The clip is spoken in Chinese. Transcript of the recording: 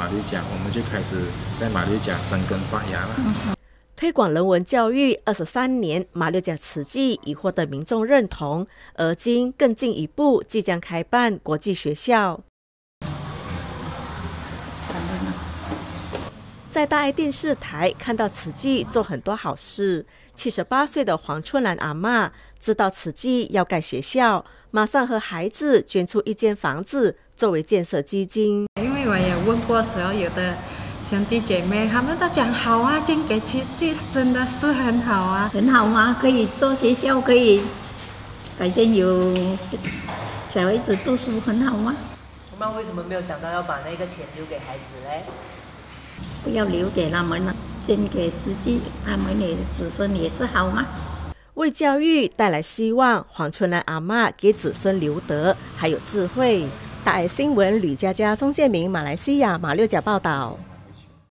马六甲，我们就开始在马六甲生根发芽了。推广人文教育二十三年，马六甲瓷器已获得民众认同，而今更进一步，即将开办国际学校。在大爱电视台看到慈济做很多好事，七十八岁的黄春兰阿妈知道慈济要盖学校，马上和孩子捐出一间房子作为建设基金。我也问过所有的兄弟姐妹，他们都讲好啊，捐给慈济真的是很好啊，很好啊，可以做学校，可以改天有小孩子读书，很好啊。那为什么没有想到要把那个钱留给孩子嘞？不要留给他们了，捐给司机，他们的子孙也是好吗？为教育带来希望，黄春兰阿妈给子孙留德，还有智慧。大爱新闻吕佳佳、钟建明，马来西亚马六甲报道。